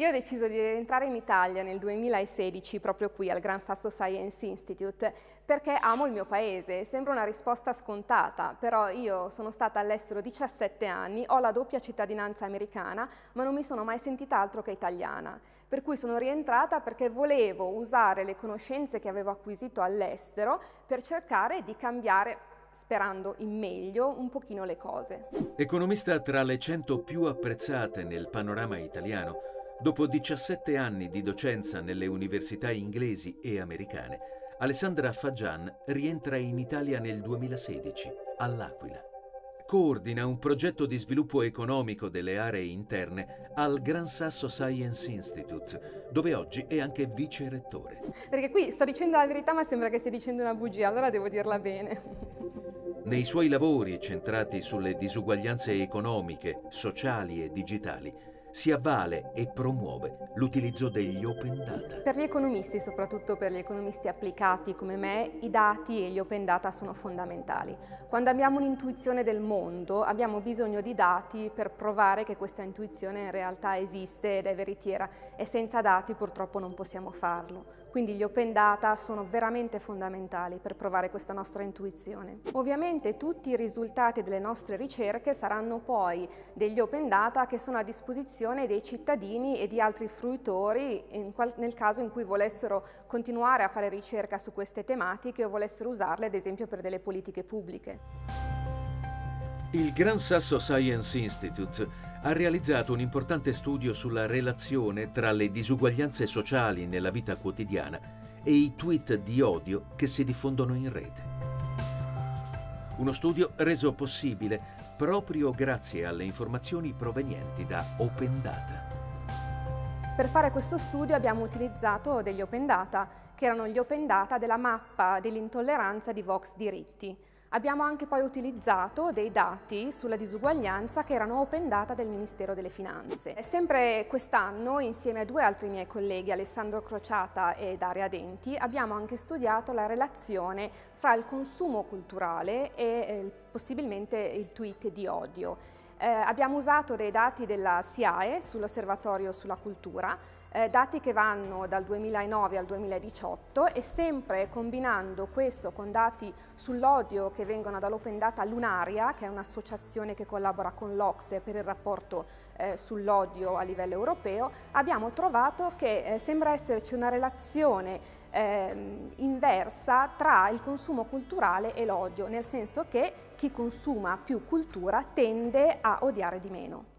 Io ho deciso di rientrare in Italia nel 2016, proprio qui al Gran Sasso Science Institute, perché amo il mio paese. Sembra una risposta scontata, però io sono stata all'estero 17 anni, ho la doppia cittadinanza americana, ma non mi sono mai sentita altro che italiana. Per cui sono rientrata perché volevo usare le conoscenze che avevo acquisito all'estero per cercare di cambiare sperando in meglio un pochino le cose. Economista tra le 100 più apprezzate nel panorama italiano, Dopo 17 anni di docenza nelle università inglesi e americane, Alessandra Fagian rientra in Italia nel 2016, all'Aquila. Coordina un progetto di sviluppo economico delle aree interne al Gran Sasso Science Institute, dove oggi è anche vice rettore. Perché qui sto dicendo la verità ma sembra che stia dicendo una bugia, allora devo dirla bene. Nei suoi lavori centrati sulle disuguaglianze economiche, sociali e digitali, si avvale e promuove l'utilizzo degli open data. Per gli economisti, soprattutto per gli economisti applicati come me, i dati e gli open data sono fondamentali. Quando abbiamo un'intuizione del mondo, abbiamo bisogno di dati per provare che questa intuizione in realtà esiste ed è veritiera e senza dati purtroppo non possiamo farlo. Quindi gli open data sono veramente fondamentali per provare questa nostra intuizione. Ovviamente tutti i risultati delle nostre ricerche saranno poi degli open data che sono a disposizione dei cittadini e di altri fruitori nel caso in cui volessero continuare a fare ricerca su queste tematiche o volessero usarle ad esempio per delle politiche pubbliche. Il Gran Sasso Science Institute ha realizzato un importante studio sulla relazione tra le disuguaglianze sociali nella vita quotidiana e i tweet di odio che si diffondono in rete. Uno studio reso possibile proprio grazie alle informazioni provenienti da Open Data. Per fare questo studio abbiamo utilizzato degli Open Data, che erano gli Open Data della mappa dell'intolleranza di Vox Diritti. Abbiamo anche poi utilizzato dei dati sulla disuguaglianza che erano open data del Ministero delle Finanze. Sempre quest'anno, insieme a due altri miei colleghi, Alessandro Crociata e Daria Denti, abbiamo anche studiato la relazione fra il consumo culturale e eh, possibilmente il tweet di odio. Eh, abbiamo usato dei dati della SIAE sull'osservatorio sulla cultura eh, dati che vanno dal 2009 al 2018 e sempre combinando questo con dati sull'odio che vengono dall'Open Data Lunaria, che è un'associazione che collabora con l'Ocse per il rapporto eh, sull'odio a livello europeo, abbiamo trovato che eh, sembra esserci una relazione eh, inversa tra il consumo culturale e l'odio, nel senso che chi consuma più cultura tende a odiare di meno.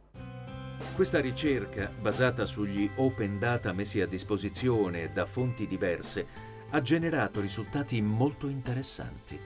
Questa ricerca, basata sugli open data messi a disposizione da fonti diverse, ha generato risultati molto interessanti.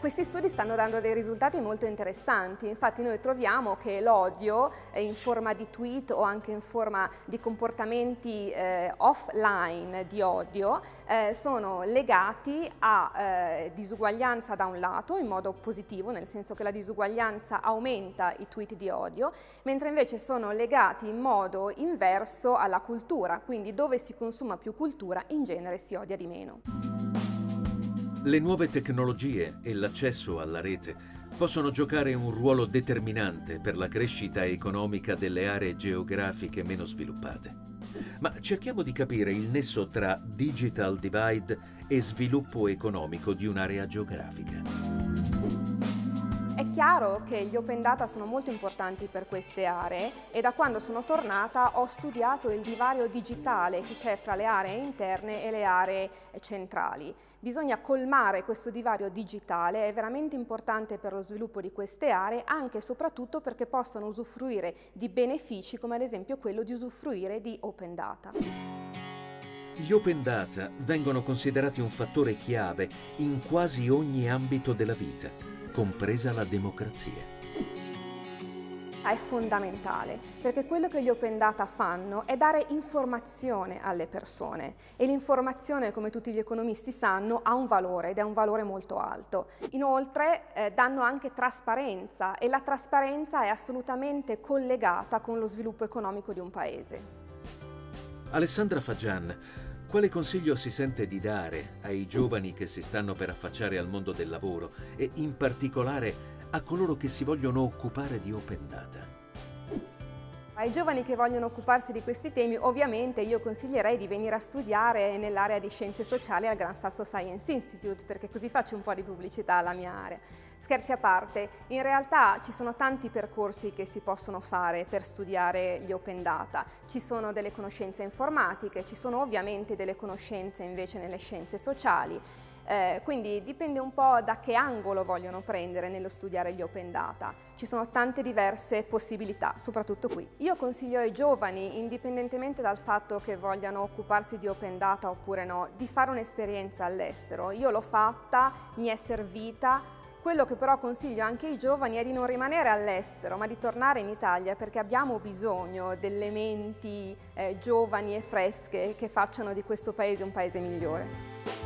Questi studi stanno dando dei risultati molto interessanti, infatti noi troviamo che l'odio in forma di tweet o anche in forma di comportamenti eh, offline di odio eh, sono legati a eh, disuguaglianza da un lato in modo positivo, nel senso che la disuguaglianza aumenta i tweet di odio, mentre invece sono legati in modo inverso alla cultura, quindi dove si consuma più cultura in genere si odia di meno. Le nuove tecnologie e l'accesso alla rete possono giocare un ruolo determinante per la crescita economica delle aree geografiche meno sviluppate. Ma cerchiamo di capire il nesso tra digital divide e sviluppo economico di un'area geografica. È chiaro che gli open data sono molto importanti per queste aree e da quando sono tornata ho studiato il divario digitale che c'è fra le aree interne e le aree centrali. Bisogna colmare questo divario digitale, è veramente importante per lo sviluppo di queste aree anche e soprattutto perché possono usufruire di benefici come ad esempio quello di usufruire di open data. Gli open data vengono considerati un fattore chiave in quasi ogni ambito della vita compresa la democrazia. È fondamentale perché quello che gli open data fanno è dare informazione alle persone e l'informazione, come tutti gli economisti sanno, ha un valore ed è un valore molto alto. Inoltre eh, danno anche trasparenza e la trasparenza è assolutamente collegata con lo sviluppo economico di un paese. Alessandra Fagian quale consiglio si sente di dare ai giovani che si stanno per affacciare al mondo del lavoro e in particolare a coloro che si vogliono occupare di open data? Ai giovani che vogliono occuparsi di questi temi, ovviamente io consiglierei di venire a studiare nell'area di scienze sociali al Gran Sasso Science Institute, perché così faccio un po' di pubblicità alla mia area. Scherzi a parte, in realtà ci sono tanti percorsi che si possono fare per studiare gli open data. Ci sono delle conoscenze informatiche, ci sono ovviamente delle conoscenze invece nelle scienze sociali eh, quindi dipende un po' da che angolo vogliono prendere nello studiare gli open data. Ci sono tante diverse possibilità, soprattutto qui. Io consiglio ai giovani, indipendentemente dal fatto che vogliano occuparsi di open data oppure no, di fare un'esperienza all'estero. Io l'ho fatta, mi è servita, quello che però consiglio anche ai giovani è di non rimanere all'estero, ma di tornare in Italia perché abbiamo bisogno delle menti eh, giovani e fresche che facciano di questo paese un paese migliore.